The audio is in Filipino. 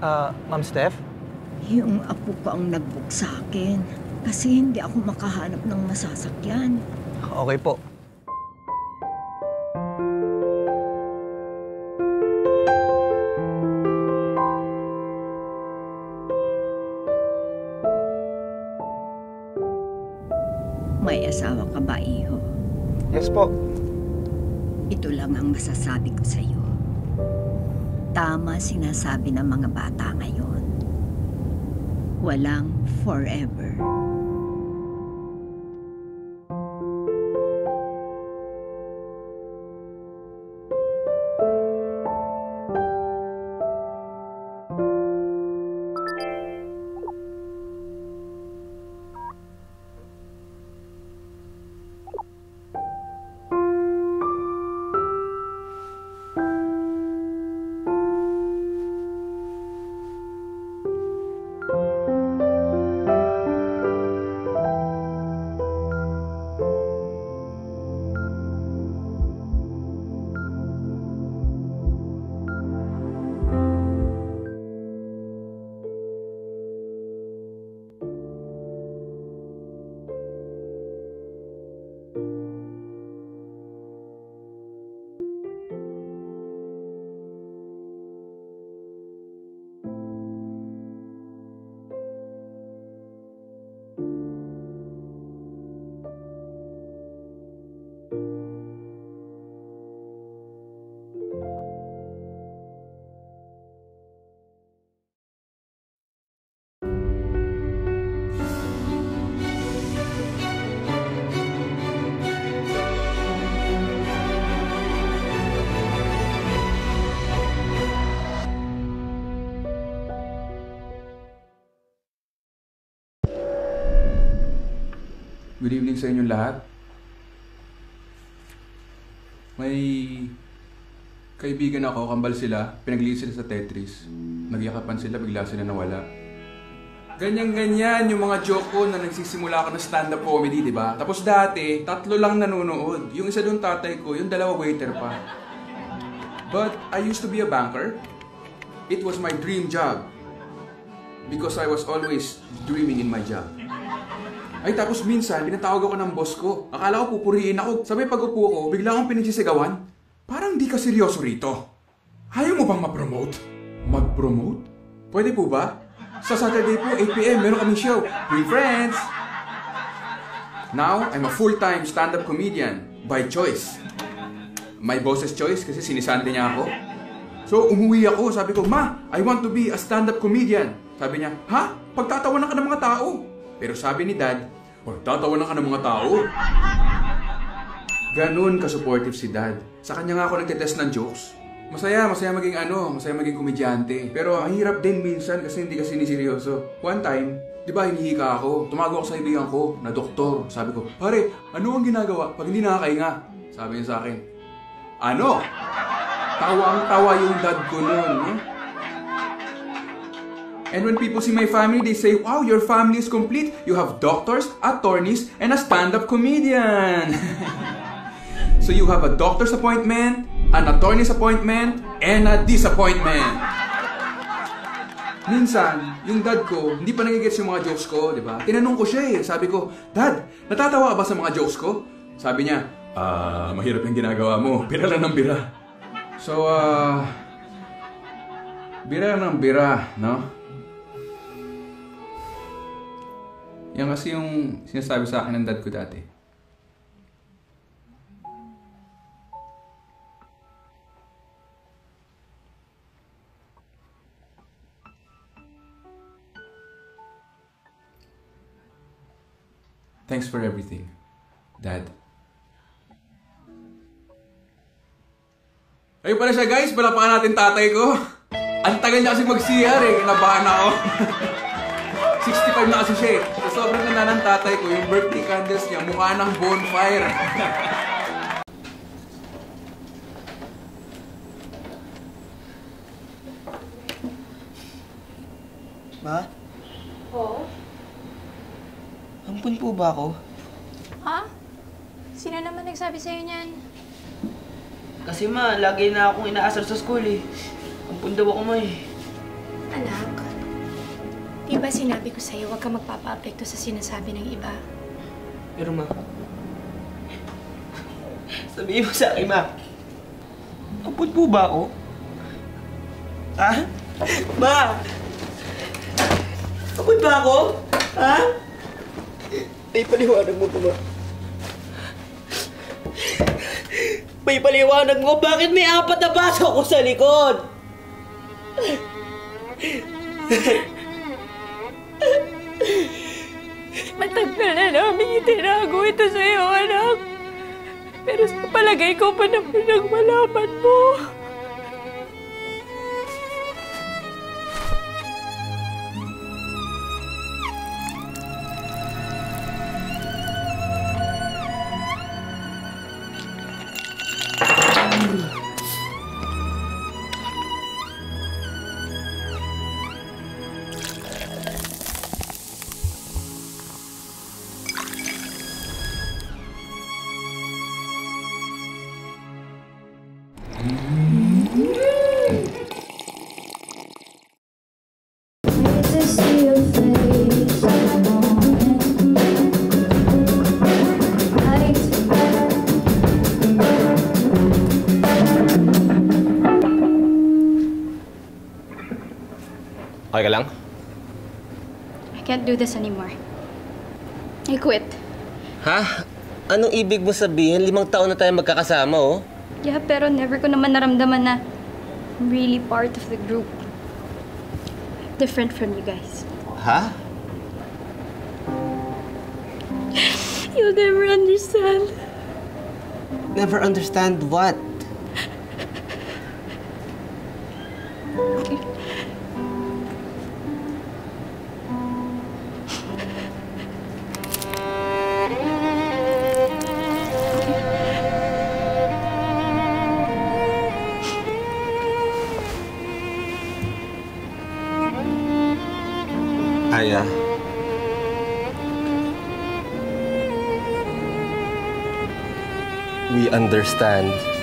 Ah, Ma'am Steph? Yung apo ko ang nag-book sa akin. Kasi hindi ako makahanap ng masasakyan. Okay po. May asawa ka ba, iho? Yes po. Ito lang ang masasabi ko sa iyo. Tama sinasabi ng mga bata ngayon. Walang forever. Good evening sa inyong lahat. May kaibigan ako, kambal sila, pinagliis sila sa Tetris. Nagyakapan sila, bigla sila nawala. Ganyan-ganyan yung mga joke ko na nagsisimula ako ng stand-up comedy, di ba? Tapos dati, tatlo lang nanonood. Yung isa doon tatay ko, yung dalawa waiter pa. But I used to be a banker. It was my dream job. Because I was always dreaming in my job. Ay tapos minsan, pinatawag ako ng boss ko. Akala ko pupuriin ako. Sabi pag upo ko, bigla akong pinagsisigawan. Parang di ka seryoso rito. Ayaw mo bang ma-promote? Mag-promote? Pwede po ba? Sa Saturday po, 8pm, meron kaming show. Bring friends! Now, I'm a full-time stand-up comedian by choice. My boss's choice kasi sinisante niya ako. So, umuwi ako. Sabi ko, Ma, I want to be a stand-up comedian. Sabi niya, Ha? Pagtatawanan ka ng mga tao. Pero sabi ni Dad, Pagtatawanan ka ng mga tao. Ganun ka-supportive si Dad. Sa kanya nga ako nagtetest ng jokes. Masaya, masaya maging ano, masaya maging komedyante. Pero ang hirap din minsan kasi hindi ka siniseryoso. One time, di ba hinihika ako? Tumawag ako sa kaibigan ko na doktor. Sabi ko, pare, ano ang ginagawa pag hindi nakakahinga? Sabi niya sa akin, ano? Tawang-tawa yung dad ko noon. Eh? And when people see my family, they say, wow, your family is complete. You have doctors, attorneys, and a stand-up comedian. so you have a doctor's appointment, an attorney's appointment, and a disappointment. Minsan, yung dad ko, hindi pa nagigets yung mga jokes ko, di ba? Tinanong ko siya eh. Sabi ko, Dad, natatawa ba sa mga jokes ko? Sabi niya, ah, mahirap yung ginagawa mo. Bira lang ng bira. So, ah, bira ng bira, no? Yan kasi yung sinasabi sa akin ng dad ko dati. Thanks for everything, Dad. Ayun pala siya guys, palapakan natin tatay ko. Ang tagal niya kasi mag-CR eh, kinabahan ako. 65 na kasi siya eh. So, sobrang ganda ng tatay ko, yung birthday candles niya, mukha ng bonfire. Ma, Oo? ampun po ba ako? Ha? Sino naman nagsabi sa'yo niyan? Kasi ma, lagi na akong inaasar sa school eh. Ampun daw ako ma eh. Anak, di ba sinabi ko sa'yo huwag ka magpapa-apekto sa sinasabi ng iba? Pero ma, sabihin mo sa akin, ma, abot po ba ako? Ha? Ma! Abot ba ako? Ha? May paliwanag mo ba? May paliwanag mo bakit may apat na baso ako sa likod? Matagal na namin itinago ito sa'yo, anak. Pero sa palagay ko pa na pinagmalaman mo. Okay ka lang? I can't do this anymore. I quit. Ha? Anong ibig mo sabihin? Limang taon na tayo magkakasama, oh. Yeah, pero never ko naman naramdaman na I'm really part of the group. Different from you guys. Ha? You'll never understand. Never understand what? Aya. We understand.